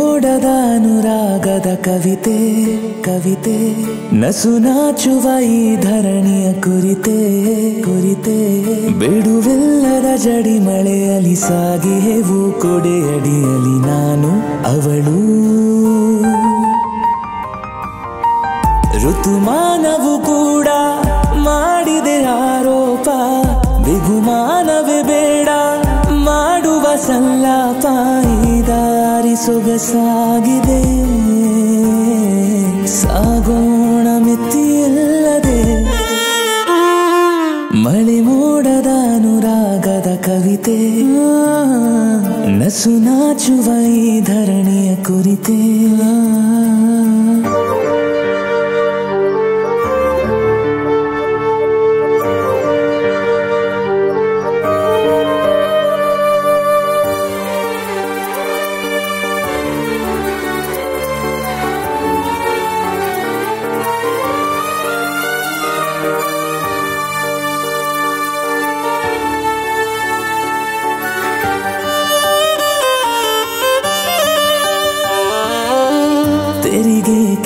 ಮೋಡದ ಅನುರಾಗದ ಕವಿತೆ ಕವಿತೆ. ನಸು ನಾಚುವ ಈ ಧರಣಿಯ ಕುರಿತೆ ಕುರಿತೆ. ಬಿಡುವೆಲ್ಲರ ಜಡಿ ಮಳೆಯಲಿ ಸಾಗಿಹೆವು ಕೊಡೆಯಡಿಯಲಿ ನಾನು, ಅವಳು. ಋತುಮಾನವು ಕೂಡ ಮಾಡಿದೆ ಆರೋಪ ಬಿಗುಮಾನವೇ ಬೇಡ, ಮಾಡುವ ಸಲ್ಲಾಪಾಯಿ. ಸೊಗಸಾಗಿದೆ. ಸಾಗೋಣ ಮಿತಿಯಲ್ಲದೆ. ಮಳೆ ಮೋಡದ ಅನುರಾಗದ ಕವಿತೆ. ನಸು ನಾಚುವ ಈ ಧರಣಿಯ ಕುರಿತೆ.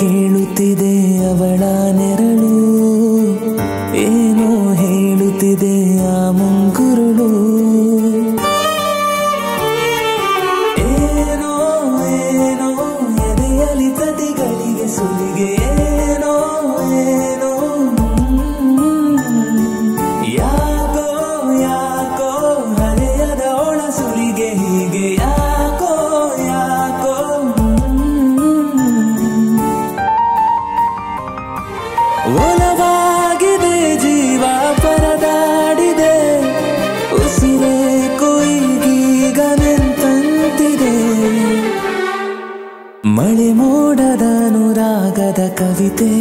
ಕೇಳುತ್ತಿದೆ ಅವಳ ನೆರಳು ಒಲವಾಗಿದೆ, ಜೀವ ಪರದಾಡಿದೆ. ಉಸಿರೇ ಕೊಯ್ಗೀಗ ನಿಂತಂತಿದೆ ಮಳೆ ಮೋಡದ ಅನುರಾಗದ ಕವಿತೆ.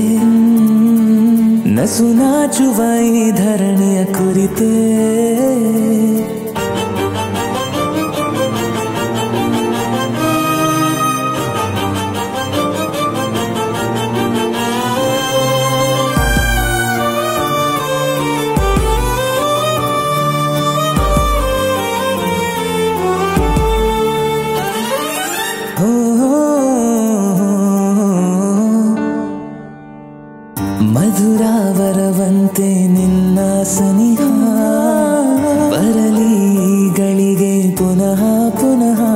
ನಸು ನಾಚುವ ಈ ಧರಣಿಯ ಕುರಿತೆ. ಮಧುರಾವರವಂತೆ ನಿನ್ನ ಸನಿಹ ಬರಲಿ ಗಳಿಗೆ ಪುನಃ ಪುನಃ.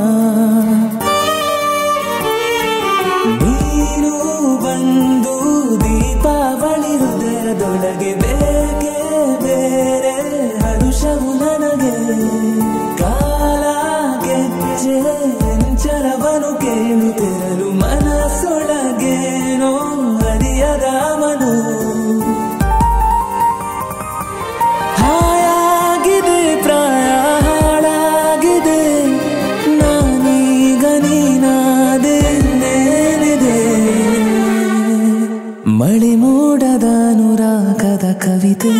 ಅನುರಾಗದ ಕವಿತೆ